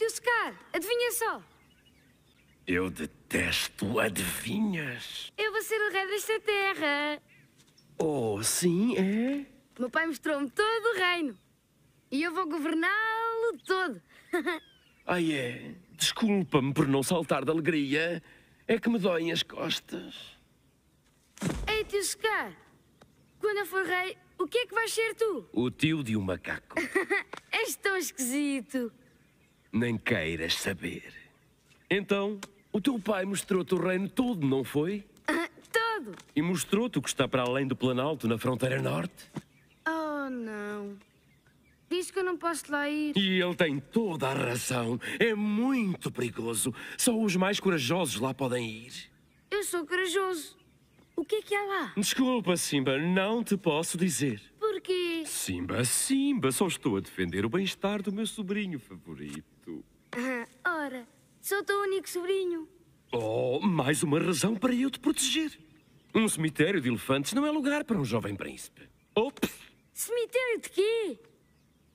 tio Scar, adivinha só. Eu detesto adivinhas. Eu vou ser o rei desta terra. Oh, sim, é? Meu pai mostrou-me todo o reino. E eu vou governá-lo todo. Ai é. Desculpa-me por não saltar de alegria. É que me doem as costas. Ei, tio Scar, quando eu for rei, o que é que vais ser tu? O tio de um macaco. És tão esquisito. Nem queiras saber. Então, o teu pai mostrou-te o reino todo, não foi? todo. E mostrou-te o que está para além do Planalto, na fronteira norte? Oh, não. Diz que eu não posso lá ir. E ele tem toda a razão. É muito perigoso. Só os mais corajosos lá podem ir. Eu sou corajoso. O que é que há lá? Desculpa, Simba, não te posso dizer. Porquê? Simba, Simba, só estou a defender o bem-estar do meu sobrinho favorito. Ah, ora, sou teu único sobrinho. Oh, mais uma razão para eu te proteger. Um cemitério de elefantes não é lugar para um jovem príncipe. Ops! Cemitério de quê?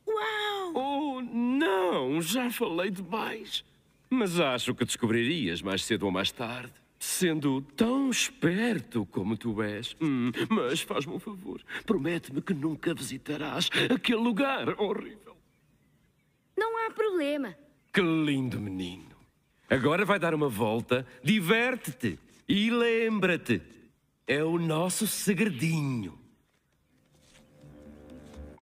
Uau! Oh, não, já falei demais. Mas acho que descobririas mais cedo ou mais tarde. Sendo tão esperto como tu és. Hum, mas faz-me um favor. Promete-me que nunca visitarás aquele lugar horrível. Não há problema. Que lindo menino. Agora vai dar uma volta, diverte-te e lembra-te. É o nosso segredinho.